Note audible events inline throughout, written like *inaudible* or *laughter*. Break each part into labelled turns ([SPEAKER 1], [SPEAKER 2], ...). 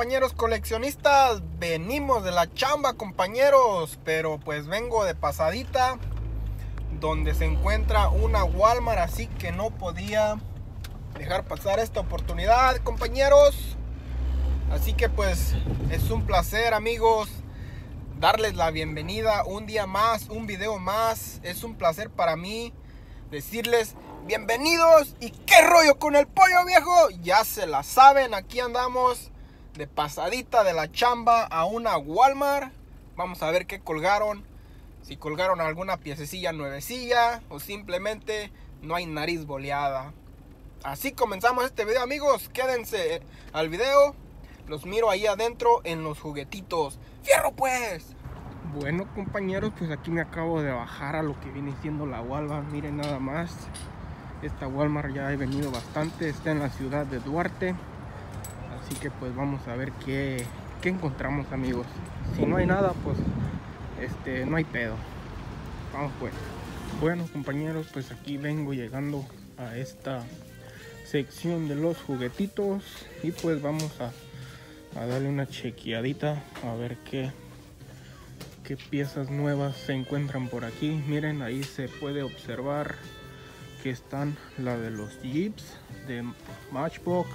[SPEAKER 1] compañeros coleccionistas? Venimos de la chamba compañeros, pero pues vengo de pasadita donde se encuentra una Walmart, así que no podía dejar pasar esta oportunidad compañeros. Así que pues es un placer amigos darles la bienvenida un día más, un video más. Es un placer para mí decirles bienvenidos y qué rollo con el pollo viejo. Ya se la saben, aquí andamos de pasadita de la chamba a una Walmart. Vamos a ver qué colgaron. Si colgaron alguna piececilla nuevecilla o simplemente no hay nariz boleada. Así comenzamos este video amigos. Quédense al video. Los miro ahí adentro en los juguetitos. ¡Fierro pues! Bueno compañeros, pues aquí me acabo de bajar a lo que viene siendo la Walmart. Miren nada más. Esta Walmart ya he venido bastante. Está en la ciudad de Duarte. Así que pues vamos a ver qué, qué encontramos amigos. Si no hay nada, pues este no hay pedo. Vamos pues. Bueno compañeros, pues aquí vengo llegando a esta sección de los juguetitos. Y pues vamos a a darle una chequeadita a ver qué qué piezas nuevas se encuentran por aquí miren ahí se puede observar que están la de los jeeps de matchbox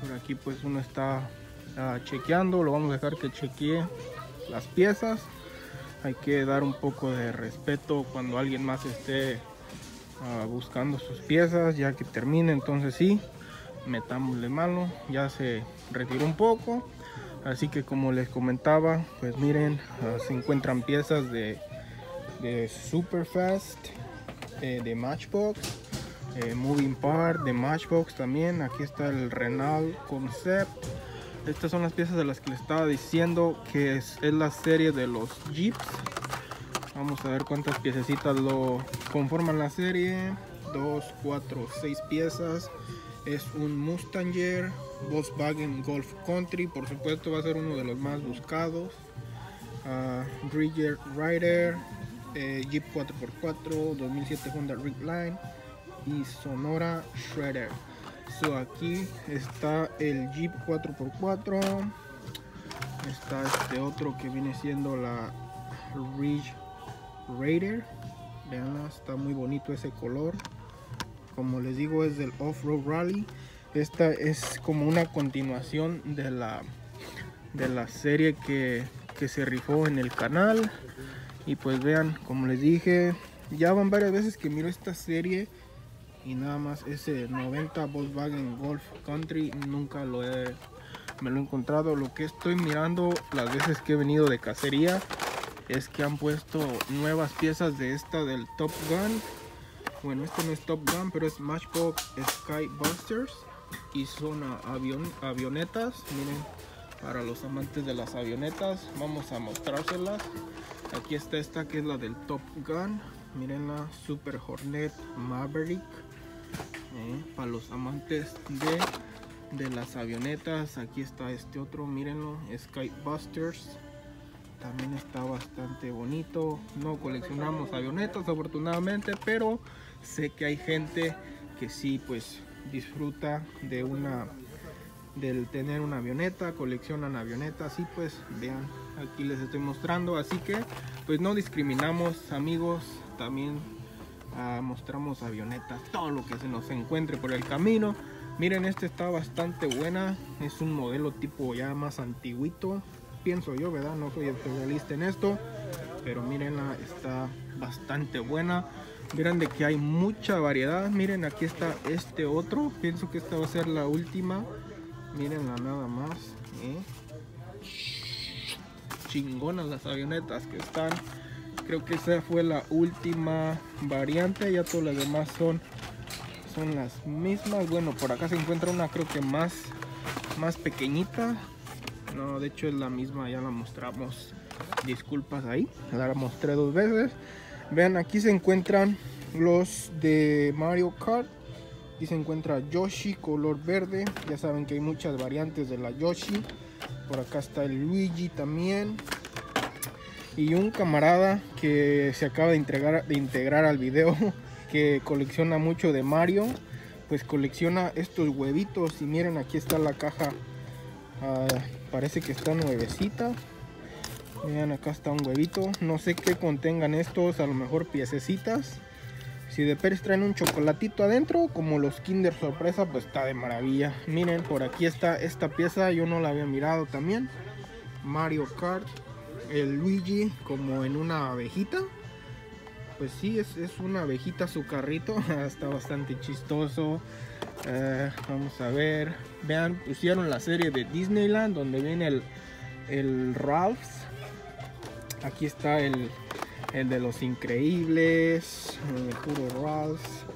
[SPEAKER 1] por aquí pues uno está uh, chequeando. Lo vamos a dejar que chequee las piezas. Hay que dar un poco de respeto cuando alguien más esté uh, buscando sus piezas ya que termine. Entonces sí metámosle mano. Ya se retiró un poco. Así que como les comentaba pues miren uh, se encuentran piezas de, de Superfast eh, de Matchbox eh, Moving Part de Matchbox también. Aquí está el Renault Concept. Estas son las piezas de las que les estaba diciendo que es, es la serie de los Jeeps. Vamos a ver cuántas piececitas lo conforman la serie. 2, 4, 6 piezas. Es un Mustanger Volkswagen Golf Country. Por supuesto va a ser uno de los más buscados. Uh, Bridger Rider eh, Jeep 4x4 2007 Honda Ridgeline y Sonora Shredder. So aquí está el Jeep 4x4 está este otro que viene siendo la Ridge Raider. Veanla está muy bonito ese color. Como les digo es del Off-Road Rally. Esta es como una continuación de la de la serie que, que, se rifó en el canal. Y pues vean como les dije ya van varias veces que miro esta serie y nada más ese 90 Volkswagen Golf Country nunca lo he me lo he encontrado. Lo que estoy mirando las veces que he venido de cacería es que han puesto nuevas piezas de esta del Top Gun. Bueno este no es Top Gun pero es Matchbox Sky Busters y son avion, avionetas. Miren para los amantes de las avionetas vamos a mostrárselas. Aquí está esta que es la del Top Gun. Miren la Super Hornet Maverick para los amantes de, las avionetas aquí está este otro mírenlo Sky Busters también está bastante bonito. No coleccionamos avionetas afortunadamente pero sé que hay gente que sí pues disfruta de una del tener una avioneta coleccionan avionetas y pues vean aquí les estoy mostrando. Así que pues no discriminamos amigos también mostramos avionetas todo lo que se nos encuentre por el camino miren este está bastante buena es un modelo tipo ya más antiguito pienso yo verdad no soy especialista en esto pero mirenla está bastante buena Miren de que hay mucha variedad. Miren, aquí está este otro. Pienso que esta va a ser la última. Mirenla nada más. ¿eh? Chingonas las avionetas que están. Creo que esa fue la última variante. Ya todas las demás son, son las mismas. Bueno, por acá se encuentra una creo que más, más pequeñita. No, de hecho es la misma. Ya la mostramos. Disculpas ahí. La mostré dos veces. Vean, aquí se encuentran los de Mario Kart. Aquí se encuentra Yoshi color verde. Ya saben que hay muchas variantes de la Yoshi. Por acá está el Luigi también. Y un camarada que se acaba de, integrar, de integrar al video. *laughs* Que colecciona mucho de Mario. Pues colecciona estos huevitos. Y miren, aquí está la caja Ah, parece que está nuevecita. Vean, acá está un huevito. No sé qué contengan estos, a lo mejor piececitas. Si de Pérez traen un chocolatito adentro, como los Kinder Sorpresa, pues está de maravilla. Miren, por aquí está esta pieza, yo no la había mirado también. Mario Kart, el Luigi como en una abejita. Pues sí, es, es una abejita su carrito, *laughs* está bastante chistoso. Eh, vamos a ver, vean, pusieron la serie de Disneyland donde viene el, el Ralph's. Aquí está el, el de los increíbles, el puro Ralph,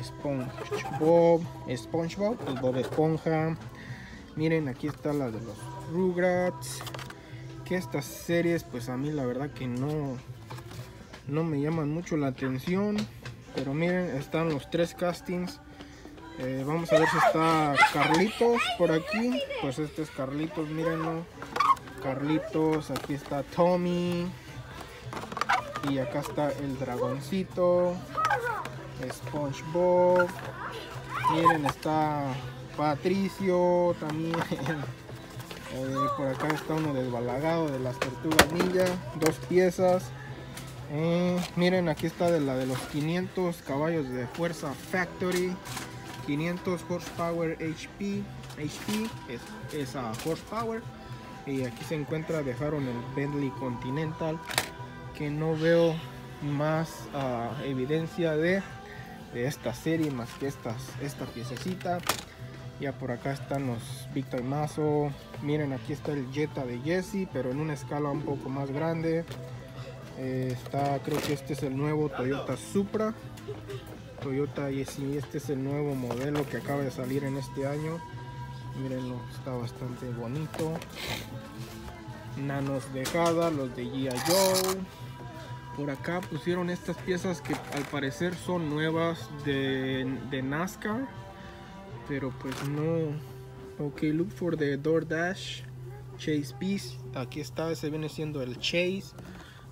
[SPEAKER 1] SpongeBob, SpongeBob, el Bob Esponja. Miren, aquí está la de los Rugrats. Que estas series, pues a mí la verdad que no, no me llaman mucho la atención. Pero miren, están los tres castings. Eh, vamos a ver si está Carlitos por aquí. Pues este es Carlitos, mírenlo. Carlitos, aquí está Tommy. Y acá está el dragoncito. SpongeBob. Miren, está Patricio también. *laughs* Eh, por acá está uno desbalagado de las tortugas ninja. Dos piezas. Eh, miren, aquí está de la de los 500 caballos de fuerza Factory. 500 horsepower HP. HP es, esa horsepower. Y aquí se encuentra, dejaron el Bentley Continental. Que no veo más uh, evidencia de, de, esta serie más que estas, esta piececita. Ya por acá están los Victor Mazo. Miren, aquí está el Jetta de Jesse, pero en una escala un poco más grande. Eh, está, creo que este es el nuevo Toyota Supra. Toyota y este es el nuevo modelo que acaba de salir en este año. Mírenlo, está bastante bonito. Nanos de Jada, los de G.I. Joe. Por acá pusieron estas piezas que al parecer son nuevas de, de NASCAR. Pero pues no. Ok, look for the DoorDash Chase Beast. Aquí está, ese viene siendo el Chase.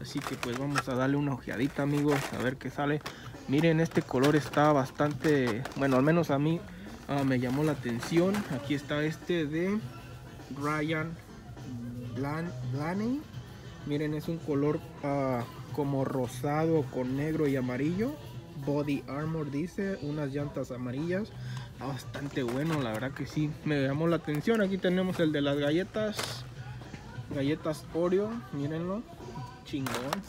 [SPEAKER 1] Así que pues vamos a darle una ojeadita amigos, a ver qué sale. Miren, este color está bastante, bueno, al menos a mí uh, me llamó la atención. Aquí está este de Ryan Blan Blaney. Miren, es un color uh, como rosado con negro y amarillo. Body Armor dice, unas llantas amarillas. Bastante bueno, la verdad que sí, me llamó la atención. Aquí tenemos el de las galletas. Galletas Oreo, mírenlo chingón.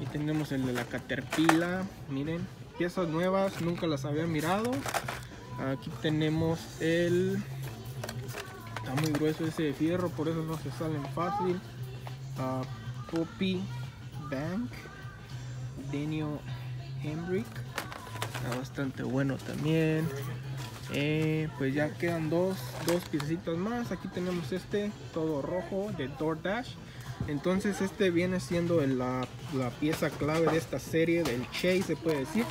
[SPEAKER 1] Y tenemos el de la Caterpillar, miren, piezas nuevas, nunca las había mirado. Aquí tenemos el... Está muy grueso ese de fierro, por eso no se salen fácil. Uh, Poppy Bank, Daniel Hendrick. Está bastante bueno también. Eh, pues ya quedan dos, dos piecitas más. Aquí tenemos este, todo rojo, de DoorDash. Entonces este viene siendo la, la, pieza clave de esta serie del Chase se puede decir.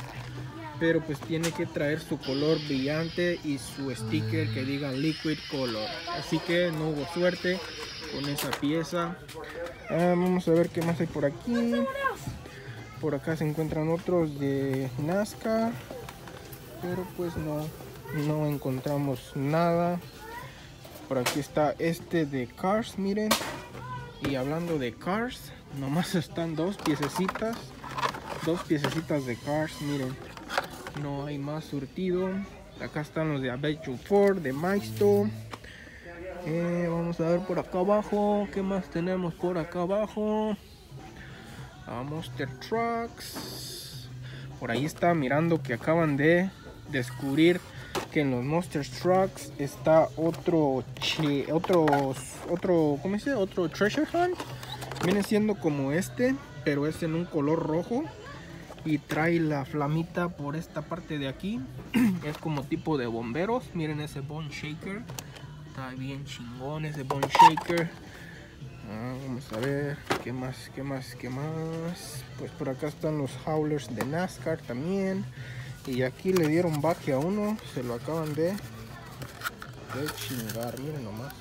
[SPEAKER 1] Pero pues tiene que traer su color brillante y su sticker que diga Liquid Color. Así que no hubo suerte con esa pieza. Ah, vamos a ver qué más hay por aquí. Por acá se encuentran otros de NASCAR. Pero pues no, no encontramos nada. Por aquí está este de Cars, miren. Y hablando de Cars, nomás están dos piececitas. Dos piececitas de Cars, miren. No hay más surtido. Acá están los de Adventure Ford, de Maisto. Eh, vamos a ver por acá abajo. ¿Qué más tenemos por acá abajo? A Monster Trucks. Por ahí está mirando que acaban de descubrir que en los Monster Trucks está otro otro otro ¿cómo dice? otro treasure hunt. Viene siendo como este pero es en un color rojo. Y trae la flamita por esta parte de aquí. *clears throat* Es como tipo de bomberos. Miren ese bone shaker. Está bien chingón ese bone shaker. Ah, vamos a ver qué más qué más qué más pues por acá están los howlers de NASCAR también y aquí le dieron baje a uno se lo acaban de, chingar miren nomás.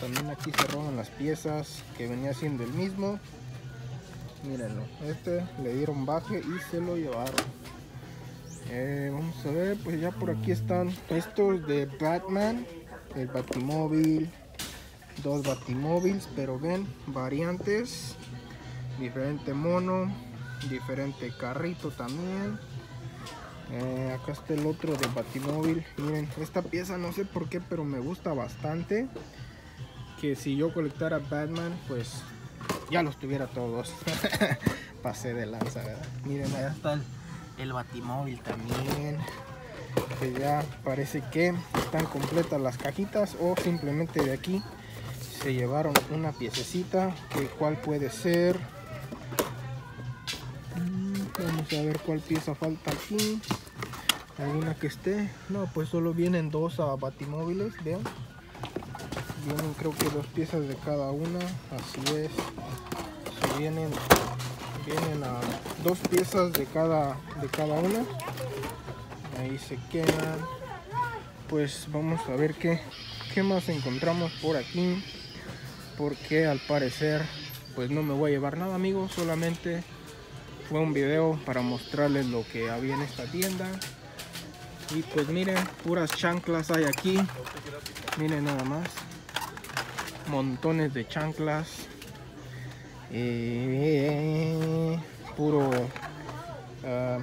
[SPEAKER 1] También aquí se roban las piezas que venía siendo el mismo. Mírenlo este le dieron baje y se lo llevaron. Eh, vamos a ver pues ya por aquí están estos de Batman el Batimóvil dos batimóviles pero ven variantes diferente mono diferente carrito también eh, acá está el otro de batimóvil. Miren esta pieza no sé por qué pero me gusta bastante. Que si yo colectara Batman pues ya los tuviera todos. *laughs* Pasé de lanza ¿verdad? miren allá está el, batimóvil también. Que ya parece que están completas las cajitas o simplemente de aquí se llevaron una piececita. Que cuál puede ser. Mm, vamos a ver cuál pieza falta aquí alguna que esté. No pues solo vienen dos a batimóviles vean. Vienen creo que dos piezas de cada una así es. Vienen vienen a dos piezas de cada de cada una. Ahí se quedan pues vamos a ver qué qué más encontramos por aquí porque al parecer pues no me voy a llevar nada amigos. Solamente fue un video para mostrarles lo que había en esta tienda y pues miren puras chanclas hay aquí. Miren nada más. Montones de chanclas. Eh, puro uh,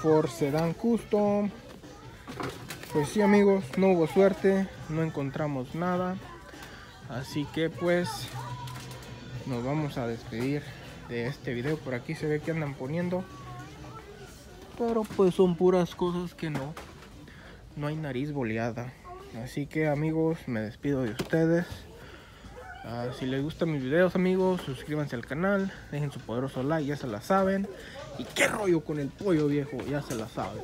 [SPEAKER 1] Ford Sedan Custom. Pues sí amigos no hubo suerte no encontramos nada. Así que pues nos vamos a despedir de este video. Por aquí se ve que andan poniendo. Pero pues son puras cosas que no no hay nariz boleada. Así que amigos me despido de ustedes. Uh, si les gustan mis videos amigos suscríbanse al canal dejen su poderoso like ya se la saben. Y qué rollo con el pollo viejo ya se la saben